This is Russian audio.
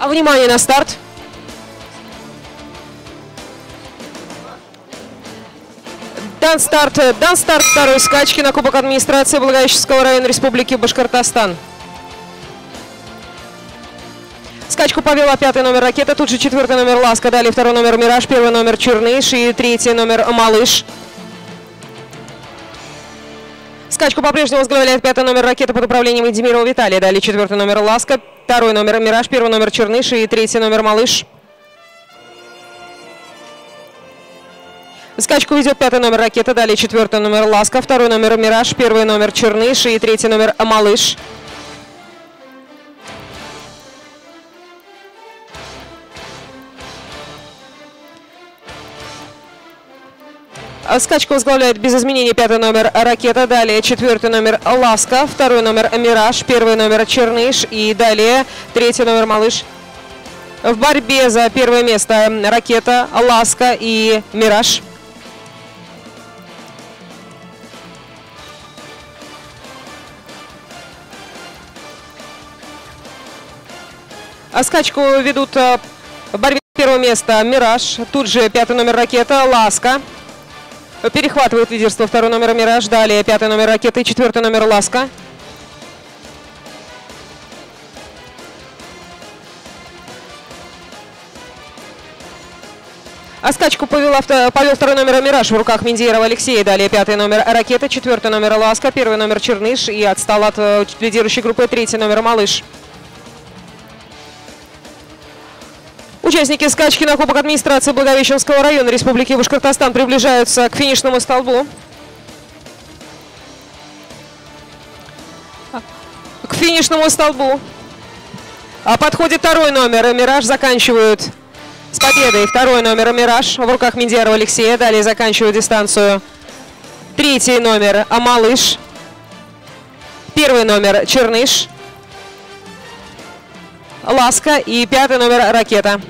А внимание на старт. Дан старт, дан старт второй скачки на Кубок администрации Благовещенского района Республики Башкортостан. Скачку повела пятый номер ракета, тут же четвертый номер Ласка, далее второй номер Мираж, первый номер Черныш и третий номер Малыш. Скачку по-прежнему возглавляет пятый номер ракеты под управлением Эдемирова Виталия. Далее четвертый номер Ласка, второй номер Мираж, первый номер Черныш и третий номер Малыш. Скачку ведет пятый номер ракета, далее четвертый номер Ласка, второй номер Мираж, первый номер Черныш и третий номер Малыш. Скачку возглавляет без изменений пятый номер «Ракета», далее четвертый номер «Ласка», второй номер «Мираж», первый номер «Черныш» и далее третий номер «Малыш». В борьбе за первое место «Ракета», «Ласка» и «Мираж». А скачку ведут э, в борьбе первого места «Мираж», тут же пятый номер «Ракета», «Ласка». Перехватывает лидерство второй номер «Мираж», далее пятый номер «Ракета» и четвертый номер «Ласка». А скачку повела, повел второй номер «Мираж» в руках Миндеерова Алексея. Далее пятый номер «Ракета», четвертый номер «Ласка», первый номер «Черныш» и отстал от э, лидирующей группы третий номер «Малыш». Участники скачки на Кубок администрации Благовещенского района Республики Башкортостан приближаются к финишному столбу. К финишному столбу. А подходит второй номер. Мираж заканчивают с победой. Второй номер Мираж в руках Миндерова Алексея. Далее заканчивают дистанцию. Третий номер Амалыш. Первый номер Черныш. Ласка и пятый номер Ракета.